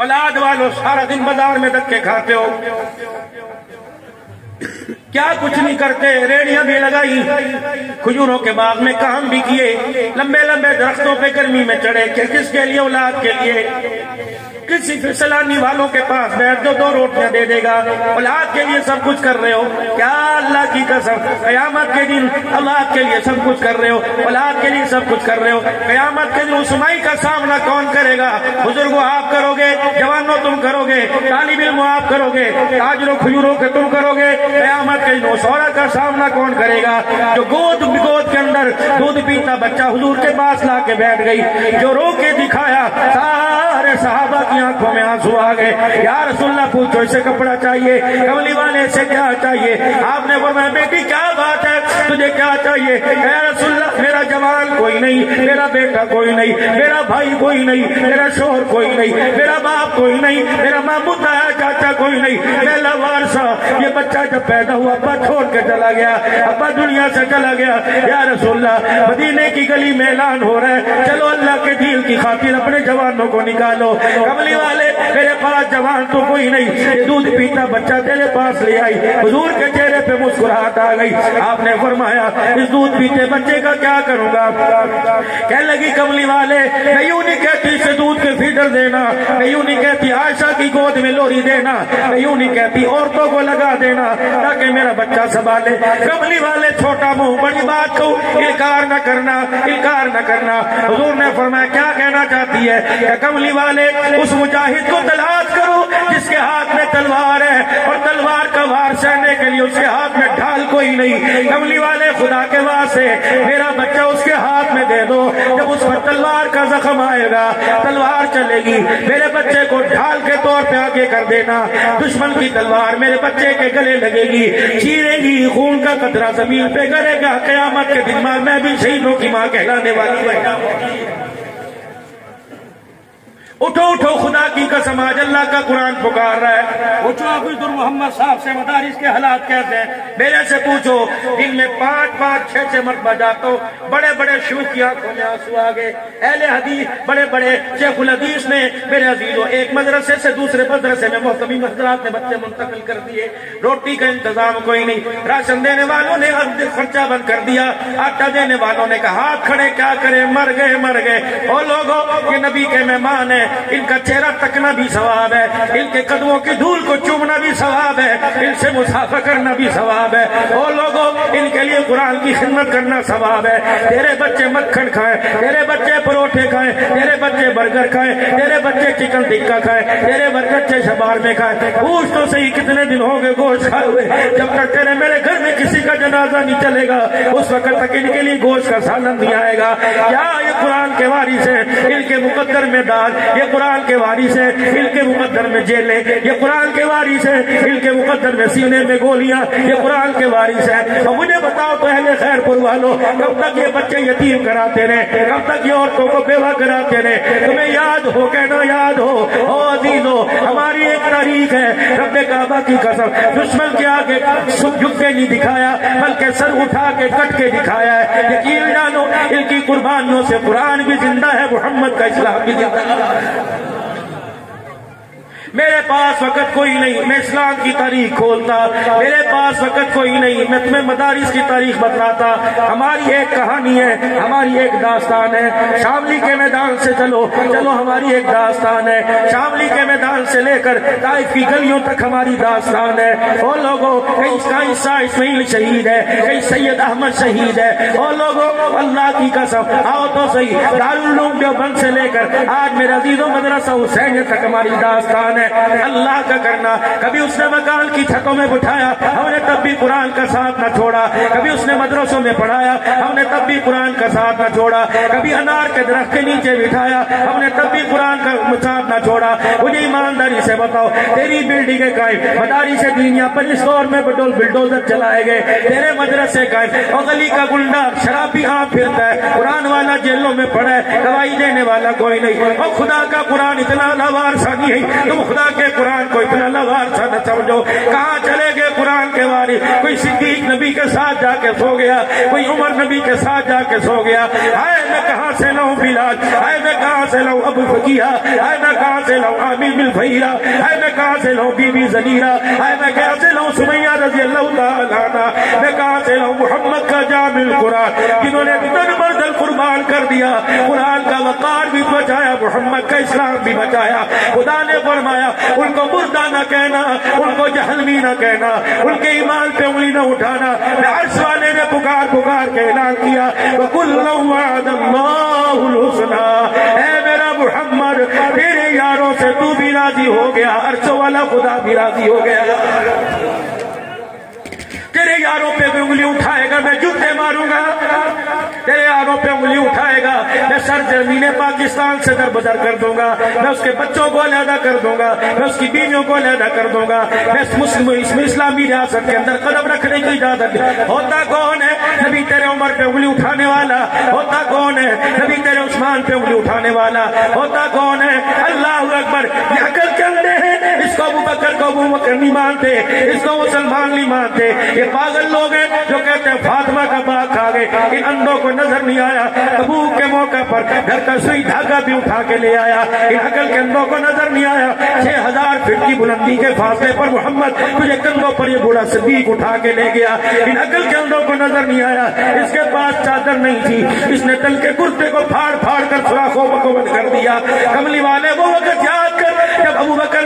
औलाद वालों, सारा दिन बाज़ार में धक्के खाते हो। क्या कुछ नहीं करते, रेडियाँ भी लगाई। खजूरों के बाग में काम भी किए। लंबे लंबे दरख्तों पे गर्मी में चढ़े किस के लिए औलाद के लिए? किसी सलानी वालों के पास बैठ दो दो रोटियाँ दे देगा। औलाद के लिए सब कुछ कर रहे हो। क्या अल्लाह की कसम, कयामत के दिन औलाद के लिए सब कुछ कर रहे हो। औलाद के लिए सब कुछ कर रहे हो। कयामत के दिन उसमाई का सामना कौन करेगा? बुजुर्गो, आप करोगे? जवानों, तुम करोगे? तालिब इल्म आप करोगे? ताजरों, खजूरों के तुम करोगे? कयामत के दिन सौरा का सामना कौन करेगा? जो गोद गोद के अंदर दूध पीता बच्चा हुजूर के पास ला के बैठ गई, जो रो के दिखाया सारे साहबा की आँखों में आँसू आ गए। यार सुनना पूछो इसे कपड़ा चाहिए? कमली वाले से क्या चाहिए? आपने फरमाया, बेटी, क्या बात है? तुझे क्या चाहिए? यार मेरा जवान कोई नहीं, मेरा बेटा कोई नहीं, मेरा भाई कोई नहीं, मेरा शोहर कोई नहीं, मेरा बाप कोई नहीं, मेरा मामू ताया चाचा कोई नहीं, मैं लवार सा। ये बच्चा जब पैदा हुआ, अब्बा छोड़ के चला गया, अब्बा दुनिया से चला गया। या रसोल्ला मदीने की गली में ऐलान हो रहा है। चलो अल्लाह के दिल की खातिर अपने जवानों को निकालो। कमली वाले, मेरे पास जवान तो कोई नहीं। दूध पीता बच्चा तेरे पास ले आई। हजूर के चेहरे पे मुस्कुराहट आ गई आपने फरमाया, इस दूध पीते बच्चे का क्या करूँगा? कह लगी कमली वाले, नहीं कहती, इसे दूध के फीडर देना। नहीं कहती, आयशा की गोद में लोरी देना। नहीं कहती, औरतों को लगा देना, ताकि मेरा बच्चा संभाले। कमली वाले, छोटा मुँह, बड़ी बात को इनकार न करना, इनकार न करना। हजूर ने फरमाया, क्या कहना चाहती है? कमली वाले, उस मुजाहिद को तलाश करो, जिसके हाथ में तलवार है, और तलवार का वार सहने के लिए उसके कोई नहीं। कमली वाले खुदा के वास्ते मेरा बच्चा उसके हाथ में दे दो। जब उस पर तलवार का जख्म आएगा, तलवार चलेगी। मेरे बच्चे को ढाल के तौर पे आगे कर देना। दुश्मन की तलवार मेरे बच्चे के गले लगेगी। चीरेगी, खून का कतरा ज़मीन पे करेगा कयामत के दिन मैं भी शहीदों की माँ कहलाने वाली है। उठो उठो, खुदा की कसम, आज अल्लाह का कुरान पुकार रहा है। पूछो अब्दुल मोहम्मद साहब से मदारिस के हालात कैसे हैं। मेरे से पूछो, दिन में पाँच पाँच, छह छह मरतबा जातो बड़े बड़े शूख की आँखों में आँसू आ गए। अहले हदीस बड़े बड़े शेखुल हदीस ने मेरे अजीजों, एक मदरसे से दूसरे मदरसे में मोहतमी हजरात ने बच्चे मुंतकिल कर दिए। रोटी का इंतज़ाम कोई नहीं। राशन देने वालों ने खर्चा बंद कर दिया। आटा देने वालों ने कहा, हाथ खड़े, क्या करे? मर गए मर गए। और लोगों, ये नबी के मेहमान है। इनका चेहरा तकना भी सवाब है। इनके कदमों की धूल को चूमना भी सवाब है। इनसे मुसाफा करना भी सवाब है। और लोगों, इनके लिए कुरान की खिदमत करना सवाब है। तेरे बच्चे मक्खन खाए, तेरे बच्चे परोठे खाए, तेरे बच्चे बर्गर खाए, तेरे बच्चे चिकन टिक्का खाए, तेरे बच्चे शबार में खाए। पूछ तो सही, कितने दिन हो गए गोश्त खाए हुए? जब तक तेरे मेरे घर में किसी का जनाजा नहीं चलेगा, उस वक्त तक इनके लिए गोश्त का सालन नहीं आएगा। क्या ये कुरान के वारी है, इनके मुकद्दर में डाल ये कुरान के वारी से इनके मुकद्दर में जेलें ये कुरान के वारी से इनके मुकद्दर में सीने में गोलियाँ। ये कुरान के वारी से अब मुझे बताओ अहले खैरपुर वालों, कब तक ये बच्चे यतीम कराते रहे कब तक ये औरतों को बेवा कराते रहे तुम्हें याद हो, कहना याद हो। ओ अज़ीज़ हो हमारी एक तारीख है, रब्बे काबा की कसम। दुश्मन के आगे झुक के नहीं दिखाया, बल्कि सर उठा के, कट के दिखाया है। यकीन जानो, इनकी कुर्बानियों से कुरान भी ज़िंदा है, मोहम्मद का इस्लाम भी ज़िंदा है। Yeah. मेरे पास वक्त कोई नहीं, मैं इस्लाम की तारीख खोलता। मेरे पास वक्त कोई नहीं, मैं तुम्हें मदारिस की तारीख बतलाता। हमारी एक कहानी है, हमारी एक दास्तान है। शामली के मैदान से चलो चलो हमारी एक दास्तान है। शामली के मैदान से लेकर ताइफ की गलियों तक हमारी दास्तान है। और लोगों कई का हिस्सा इसमाइल शहीद है कई सैयद अहमद शहीद है। और लोगों, अल्लाह की कसम, आओ तो सही। दारुल बंद से लेकर आज मेरा अजीजों, मदरसा हुसैन तक हमारी दास्तान है। है। अल्लाह का करना। कभी उसने मकान की छतों में बिठाया, हमने तब भी कुरान का साथ न छोड़ा। कभी उसने मदरसों में पढ़ाया, हमने तब भी कुरान का साथ न छोड़ा। कभी अनार के दरख्त के नीचे बिठाया, हमने तब भी कुरान का साथ न छोड़ा। मुझे ईमानदारी से बताओ, तेरी बिल्डिंगे कायम मदारी से दुनिया पर इस दौर में बडोल बिल्डोजर चलाए गए। तेरे मदरसे कायम और गली का गुंडा शराबी हाँ फिरता है। कुरान वाला जेलों में पड़ा है दवाई देने वाला कोई नहीं। और खुदा का कुरान इतना लवार सा नहीं है, तुम खुदा के कुरान को इतना लवार सा न समझो। कहाँ चले गए कुरान के वारी कोई सिद्दीक नबी के साथ जाके सो गया, कोई उमर नबी के साथ जाके सो गया। हाय, मैं कहाँ से लाऊं बिलाल? हाय, मैं कहाँ से लाऊं अबू फकिया है मैं कहाँ से लाऊं आमिर बिल फैरा है मैं कहाँ से लाऊं बीबी जनीरा है मैं कहाँ से लाऊं सुमैया रज़ी अल्लाह मैं कहाँ से लाऊं मोहम्मद का जामिल कुरान? जिन्होंने कर दिया। कुरान का वकार भी बचाया, मोहम्मद का इस्लाम भी बचाया। खुदा ने फरमाया, उनको मुर्दा न कहना, उनको जहलमी न कहना, उनके ईमान पे उंगली न उठाना। अर्श वाले ने पुकार पुकार के ऐलान किया हुसना। है मेरा मोहम्मद, तेरे यारों से तू भी राज़ी हो गया, अर्शों वाला खुदा भी राज़ी हो गया। तेरे यारों पे भी उंगली उठाएगा, मैं जूते मारूँगा। तेरे यारों पे उंगली उठाएगा, मैं सर ज़मीन पाकिस्तान से दरबदर कर दूँगा। मैं उसके बच्चों को अलहदा कर दूँगा, मैं उसकी बीवियों को अलहदा कर दूँगा। मैं मुस्लिम इसमें इस्लामी रियासत के अंदर कदम रखने की इजाज़त होता कौन है नबी तेरे उम्र पे उंगली उठाने वाला? होता कौन है नबी तेरे उस्मान पे उंगली उठाने वाला? होता कौन है? अल्लाह अकबर ये अकल चलते हैं। इसको अबू बकर को अबू बकर नहीं मानते, इसको मुसलमान नहीं मानते। ये पागल लोग हैं जो कहते हैं, फातिमा का बाग खा गए। इन अंधों को नज़र नहीं आया। तबूक के मौके पर घर का सुई धागा भी उठा के ले आया। इन अकल के अंधों को नज़र नहीं आया। छह हज़ार फीट की बुलंदी के फासले पर मोहम्मद तुझे कंधों पर ये बूढ़ा सदीक उठा के ले गया। इन अकल के अंधों को नज़र नहीं आया। इसके पास चादर नहीं थी। इसने तल के कुर्ते को फाड़ फाड़ कर सुराखों को बंद कर दिया। कमली वाले, वो वक्त याद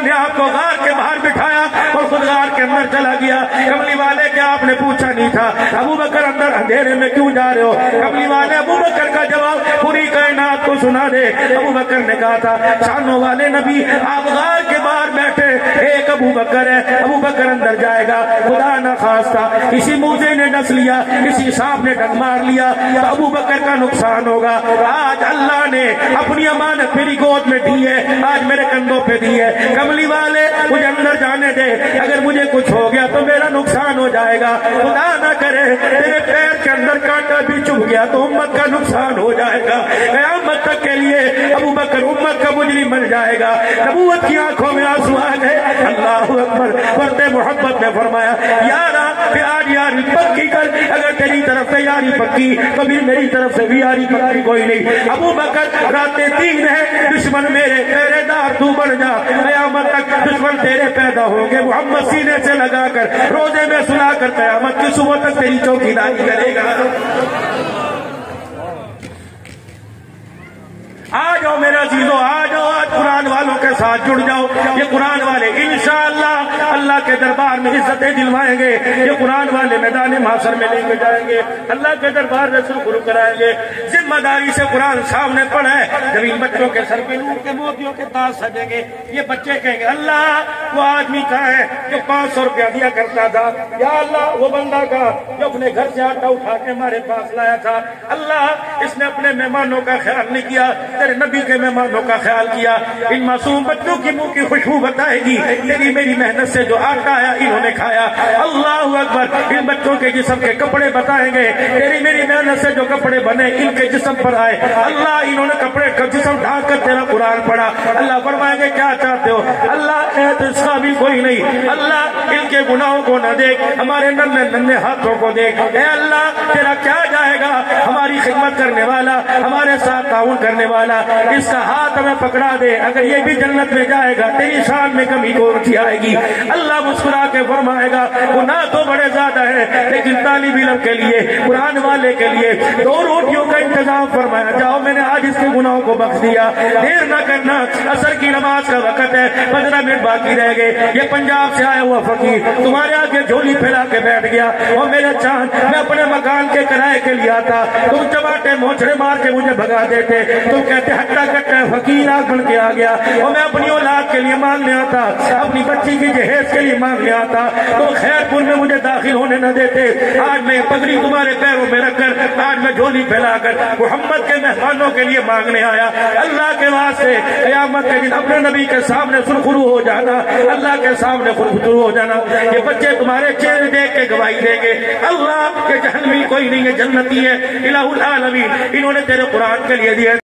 अबू आप आपको गार के बाहर बिठाया और खुद गार के अंदर चला गया। कमली वाले क्या आपने पूछा नहीं था, अबू बकर अंदर अंधेरे में क्यों जा रहे हो? कमली वाले अबू बकर का जवाब, पूरी कायनात को सुना दे। अबू बकर ने कहा था, शानों वाले नबी, आप गार के बैठे। एक अबू बकर है। अबू बकर अंदर जाएगा। खुदा न खास्ता। किसी मूजे ने डस लिया। किसी सांप ने डग मार लिया। तो अबू बकर का नुकसान होगा। आज अल्लाह ने अपनी अमानत मेरी गोद में दी है। आज मेरे कंधों पे दी है। कमली वाले, मुझे अंदर जाने दे। अगर मुझे कुछ हो गया तो मेरा नुकसान हो जाएगा। खुदा ना करे, तेरे पैर के अंदर कांटा भी चुभ गया तो उम्मत का नुकसान हो जाएगा। कयामत तक के लिए अबू बकर उम्मत का मुजरी मर जाएगा। नबूवत की आँखों में आँसू आ गए अल्लाह अकबर। बढ़ते मोहब्बत ने फरमाया, यारा प्यार यारी पक्की कर, अगर तेरी तरफ़ से यारी पक्की फिर मेरी तरफ़ से भी यारी पक्की कोई नहीं। अबू बकर, रातें तीन है, दुश्मन मेरे पहरेदार तू बन जा। कयामत तक दुश्मन तेरे पैदा होंगे। मोहम्मद सीने से लगाकर, रोज़े में सुना कर कयामत की सुबह तक तेरी चौकीदारी करेगा। आ जाओ मेरा अजीजों आ जाओ, आज कुरान वालों के साथ जुड़ जाओ। ये कुरान वाले इंशाअल्लाह अल्लाह के दरबार में इज्जतें दिलवाएँगे। ये कुरान वाले मैदान मासर में लेके जाएँगे। अल्लाह के दरबार में शुरू कराएँगे। ज़िम्मेदारी से कुरान सामने पढ़ा। जब इन बच्चों के सर पे नूर के मोतियों के ताज सजेंगे। ये बच्चे कहेंगे, अल्लाह, वो आदमी कहा है जो पाँच सौ रुपया दिया करता था? या अल्लाह, वो बंदा का जो अपने घर से आटा उठा के हमारे पास लाया था। अल्लाह, इसने अपने मेहमानों का ख्याल नहीं किया। तेरे नबी के मेहमानों का ख्याल किया। इन मासूम बच्चों की मुँह की खुशबू बताएगी। तेरी मेरी मेहनत से जो आटा आया, इन्होंने खाया। अल्लाह अकबर, इन बच्चों के जिसम के कपड़े बताएँगे। तेरी मेरी मेहनत से जो कपड़े बने, इनके जिसम पर आए। अल्लाह, इन्होंने कपड़े का जिसम ढाक कर तेरा कुरान पढ़ा। अल्लाह फरमाएँगे, क्या चाहते हो? अल्लाह इसका भी कोई नहीं। अल्लाह, इनके गुनाहों को न देख। हमारे नन्हे नन्हे हाथों को देख। अल्लाह, तेरा क्या जाएगा? हमारी खिदमत करने वाला, हमारे साथ ताउन करने वाला वाला, इसका हाथ हमें पकड़ा दे। अगर ये भी जन्नत में जाएगा, तेरी शान में कमी कौन सी आएगी। अल्लाह मुस्कुरा के फरमाएगा, गुनाह तो बड़े ज़्यादा है, लेकिन तालिब इलम के लिए, कुरान वाले के लिए दो रोटियों का इंतज़ाम फरमाया। जाओ, मैंने आज इसके गुनाहों को बख्श दिया। देर न करना, असर की नमाज़ का वक्त है, पंद्रह मिनट बाकी रह गए। ये पंजाब से आया हुआ फकीर, तुम्हारे आगे झोली फैला के बैठ गया। और मेरे चाँद मैं अपने मकान के किराए के लिए आता। तुम चबाटे मोछड़े मार के मुझे भगा देते। तुम फकीर आग बन के आ गया। और मैं अपनी औलाद के लिए मांगने आता, अपनी बच्ची की जहेज के लिए मांगने आता। तो खैरपुर में मुझे दाखिल होने न देते। आज मैं पगड़ी तुम्हारे पैरों में रखकर, आज मैं झोली फैलाकर मोहम्मद के मेहमानों के लिए मांगने आया। अल्लाह के वास्ते कयामत के दिन अपने नबी के सामने सुरखुरू हो जाना, अल्लाह के सामने सुरखुरू हो जाना। ये बच्चे तुम्हारे चेहरे देख के गवाही देंगे। अल्लाह के जहनवी कोई नहीं है, जन्नती है। इलाहुल आलमीन, इन्होंने तेरे कुरान के लिए दिया।